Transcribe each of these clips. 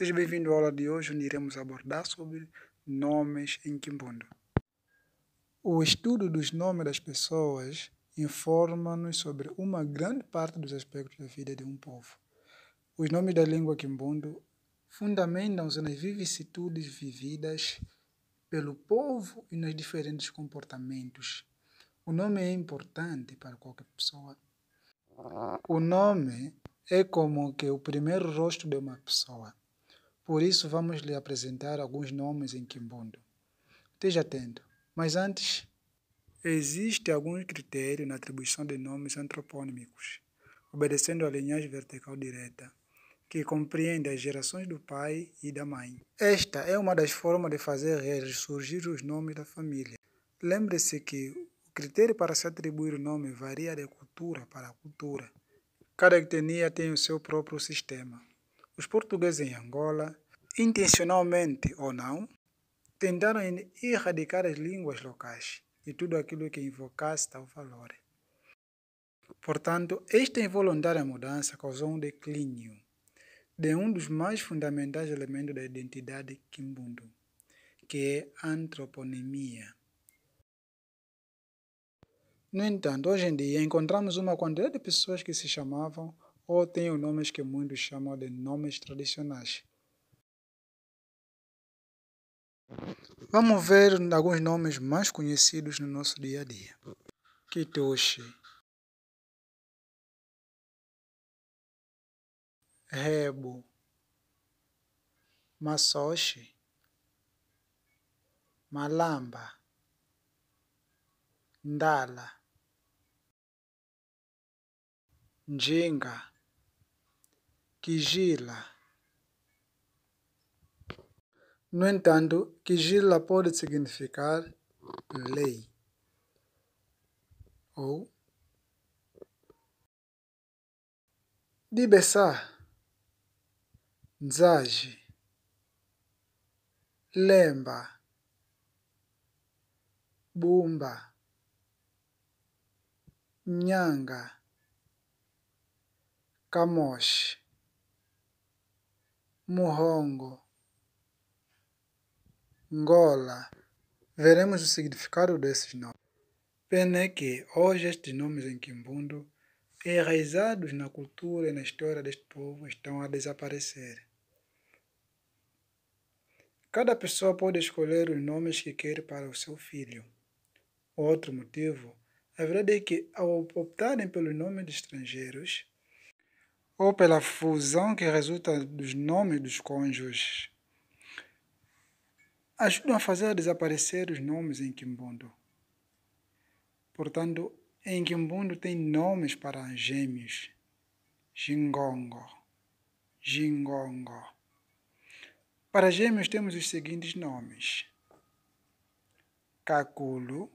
Seja bem-vindo à aula de hoje, onde iremos abordar sobre nomes em Kimbundo. O estudo dos nomes das pessoas informa-nos sobre uma grande parte dos aspectos da vida de um povo. Os nomes da língua Kimbundo fundamentam-se nas vicissitudes vividas pelo povo e nos diferentes comportamentos. O nome é importante para qualquer pessoa. O nome é como que o primeiro rosto de uma pessoa. Por isso, vamos lhe apresentar alguns nomes em Kimbundo. Esteja atento. Mas antes, existem alguns critérios na atribuição de nomes antropônimos, obedecendo à linhagem vertical direta, que compreende as gerações do pai e da mãe. Esta é uma das formas de fazer ressurgir os nomes da família. Lembre-se que o critério para se atribuir o nome varia de cultura para cultura. Cada etnia tem o seu próprio sistema. Os portugueses em Angola, intencionalmente ou não, tentaram erradicar as línguas locais e tudo aquilo que invocasse tal valor. Portanto, esta involuntária mudança causou um declínio de um dos mais fundamentais elementos da identidade quimbundo, que é a antroponimia. No entanto, hoje em dia encontramos uma quantidade de pessoas que se chamavam ou têm nomes que muitos chamam de nomes tradicionais. Vamos ver alguns nomes mais conhecidos no nosso dia a dia. Kitoshi, Rebo, Masoshi, Malamba, Ndala, Njinga, Kijila. No entanto, Kijila pode significar lei ou Dibessá, Nzaji, Lemba, Bumba, Nhanga, Kamosh, Muhongo, Ngola. Veremos o significado desses nomes. Pena é que hoje estes nomes em Quimbundo, enraizados na cultura e na história deste povo, estão a desaparecer. Cada pessoa pode escolher os nomes que quer para o seu filho. Outro motivo, a verdade é que ao optarem pelos nomes de estrangeiros, ou pela fusão que resulta dos nomes dos cônjuges, ajudam a fazer desaparecer os nomes em Quimbundo. Portanto, em Quimbundo tem nomes para gêmeos. Jingongo, Jingongo. Para gêmeos temos os seguintes nomes. Caculo,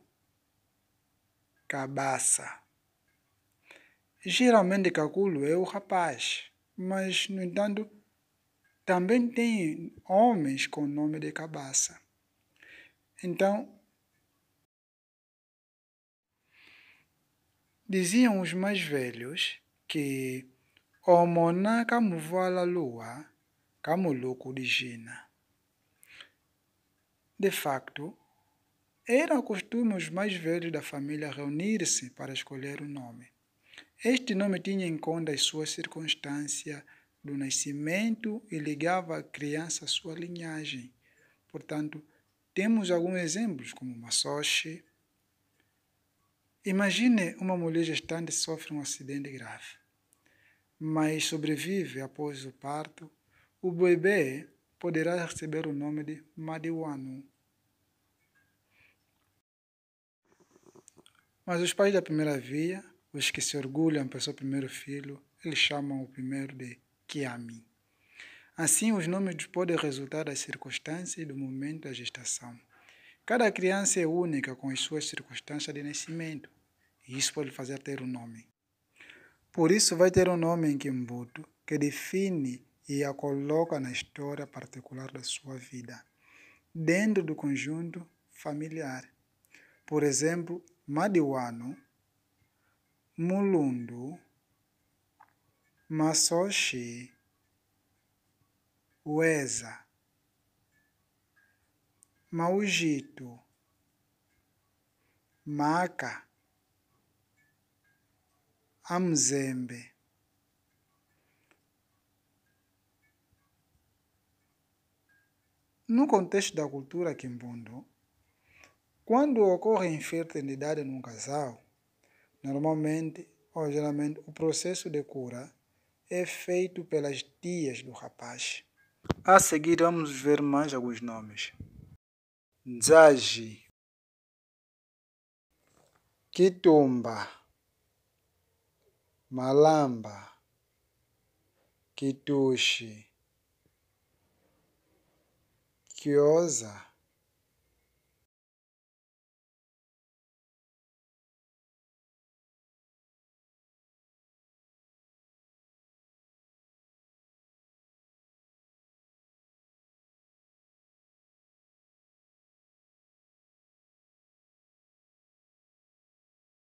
Cabaça. Geralmente Caculo é o rapaz, mas, no entanto, também tem homens com nome de cabaça. Então, diziam os mais velhos que o mona camuvala lua, camuluco de Gina. De facto, era o costume os mais velhos da família reunir-se para escolher o nome. Este nome tinha em conta as suas circunstâncias do nascimento e ligava a criança à sua linhagem. Portanto, temos alguns exemplos, como Masoshi. Imagine uma mulher gestante sofre um acidente grave, mas sobrevive após o parto. O bebê poderá receber o nome de Madiwanu. Mas os pais da primeira via, os que se orgulham pelo seu primeiro filho, eles chamam o primeiro de Kiami. Assim, os nomes podem resultar das circunstâncias e do momento da gestação. Cada criança é única com as suas circunstâncias de nascimento, e isso pode fazer ter um nome. Por isso, vai ter um nome em Kimbuto que define e a coloca na história particular da sua vida, dentro do conjunto familiar. Por exemplo, Madiwano, Mulundu, Masoshi, Weza, Maujito, Maca, Amzembe. No contexto da cultura quimbundo, quando ocorre infertilidade num casal, normalmente ou geralmente o processo de cura é feito pelas tias do rapaz. A seguir vamos ver mais alguns nomes. Nzaji, Kitumba, Malamba, Kitushi, Kioza,